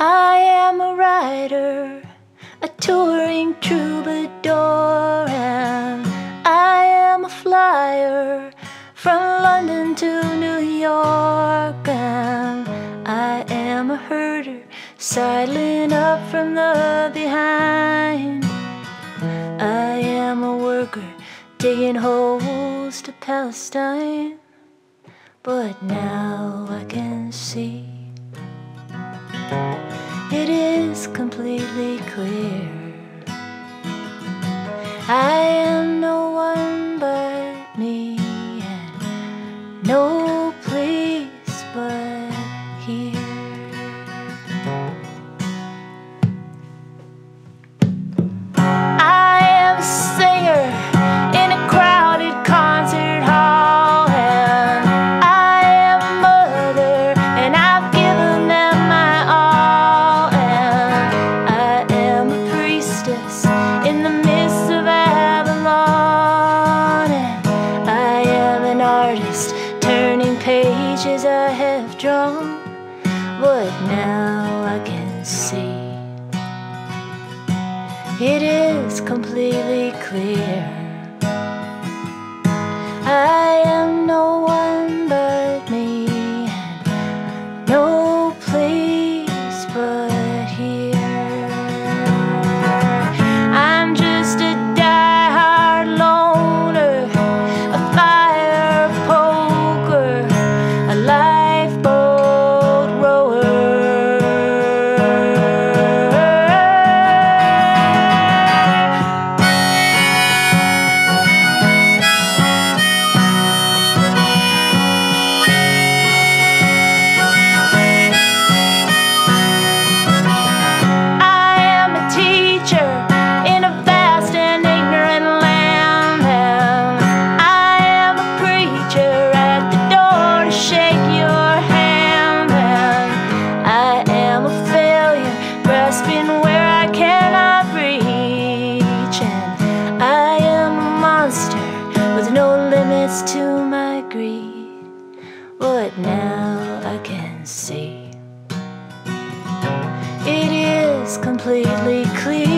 I am a writer, a touring troubadour, and I am a flyer from London to New York, and I am a herder sidling up from the behind. I am a worker digging holes to Palestine, but now I can see it is completely clear. I drawn, but now I can see. It is completely clear. I am But now I can see. It is completely clear.